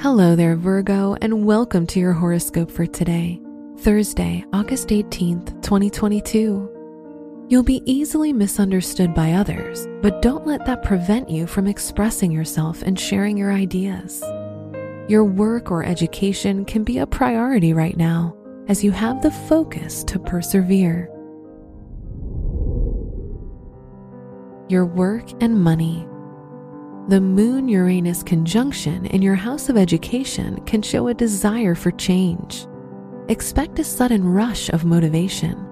Hello there, Virgo, and welcome to your horoscope for today, Thursday, August 18th, 2022. You'll be easily misunderstood by others, but don't let that prevent you from expressing yourself and sharing your ideas. Your work or education can be a priority right now as you have the focus to persevere. Your work and money. The Moon Uranus conjunction in your house of education can show a desire for change. Expect a sudden rush of motivation.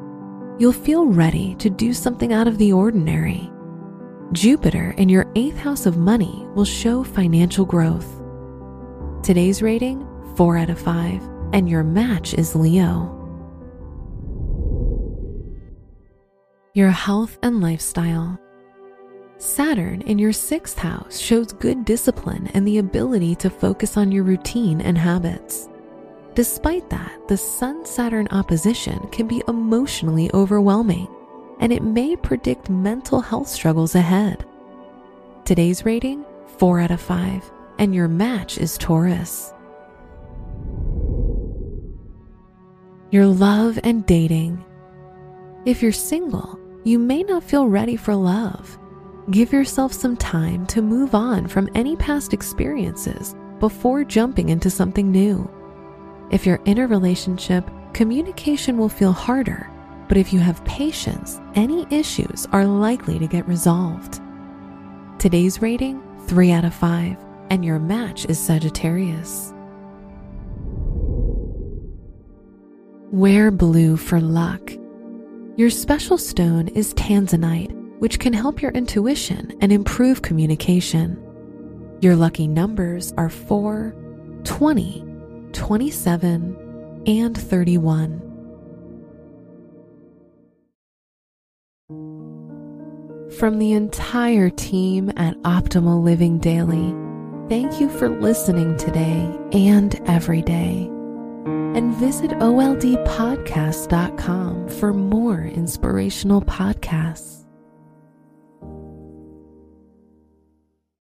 You'll feel ready to do something out of the ordinary. Jupiter in your eighth house of money will show financial growth. Today's rating 4 out of 5, and your match is Leo. Your health and lifestyle. Saturn in your sixth house shows good discipline and the ability to focus on your routine and habits. Despite that, the Sun Saturn opposition can be emotionally overwhelming and it may predict mental health struggles ahead. Today's rating 4 out of 5, and your match is Taurus. Your love and dating. If you're single, you may not feel ready for love Give yourself some time to move on from any past experiences before jumping into something new. If you're in a relationship, communication will feel harder, but if you have patience, any issues are likely to get resolved. Today's rating 3 out of 5, and your match is Sagittarius. Wear blue for luck. Your special stone is tanzanite which can help your intuition and improve communication. Your lucky numbers are 4, 20, 27, and 31. From the entire team at Optimal Living Daily, thank you for listening today and every day. And visit OLDpodcast.com for more inspirational podcasts.